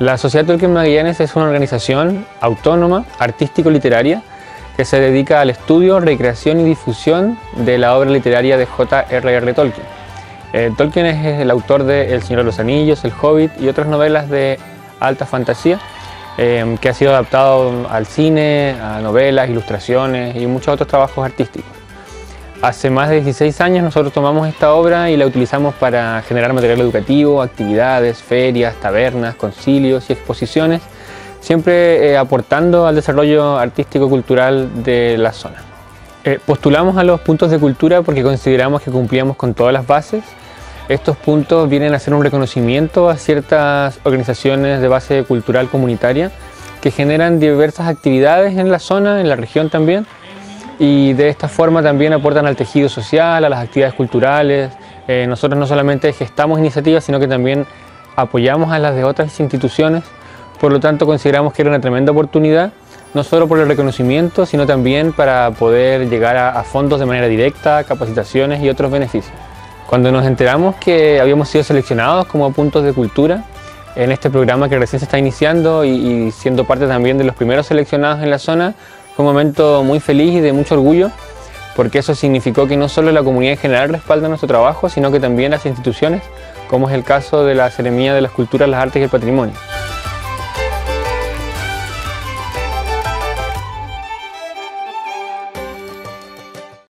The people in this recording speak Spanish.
La Sociedad Tolkien Magallanes es una organización autónoma, artístico-literaria, que se dedica al estudio, recreación y difusión de la obra literaria de J.R.R. Tolkien. Eh, Tolkien es el autor de El Señor de los Anillos, El Hobbit y otras novelas de alta fantasía, eh, que ha sido adaptado al cine, a novelas, ilustraciones y muchos otros trabajos artísticos. Hace más de 16 años nosotros tomamos esta obra y la utilizamos para generar material educativo, actividades, ferias, tabernas, concilios y exposiciones, siempre eh, aportando al desarrollo artístico-cultural de la zona. Eh, postulamos a los puntos de cultura porque consideramos que cumplíamos con todas las bases. Estos puntos vienen a ser un reconocimiento a ciertas organizaciones de base cultural comunitaria que generan diversas actividades en la zona, en la región también, y de esta forma también aportan al tejido social, a las actividades culturales. Eh, nosotros no solamente gestamos iniciativas, sino que también apoyamos a las de otras instituciones, por lo tanto consideramos que era una tremenda oportunidad, no solo por el reconocimiento, sino también para poder llegar a, fondos de manera directa, capacitaciones y otros beneficios. Cuando nos enteramos que habíamos sido seleccionados como puntos de cultura, en este programa que recién se está iniciando y, y siendo parte también de los primeros seleccionados en la zona, fue un momento muy feliz y de mucho orgullo, porque eso significó que no solo la comunidad en general respalda nuestro trabajo, sino que también las instituciones, como es el caso de la Seremía de las Culturas, las Artes y el Patrimonio.